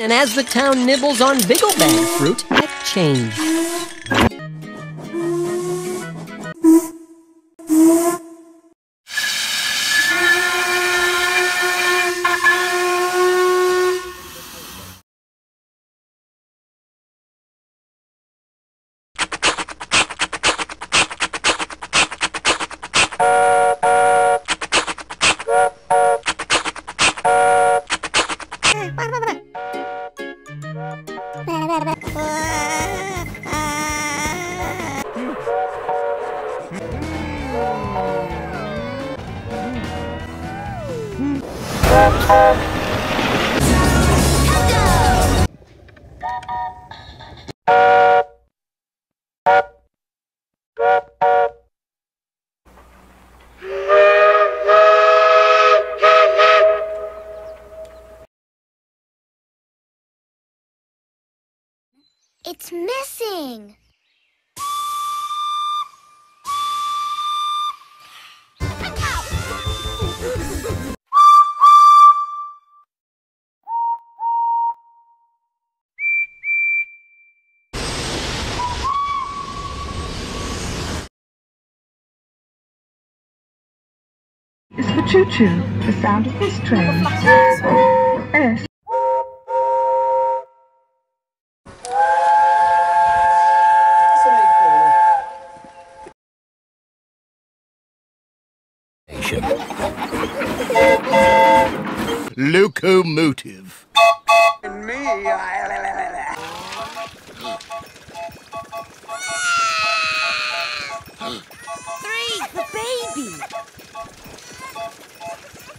And as the town nibbles on Bigglebang fruit, it change. It's missing. Is for choo-choo, the sound of this train. S Locomotive. Three, the baby.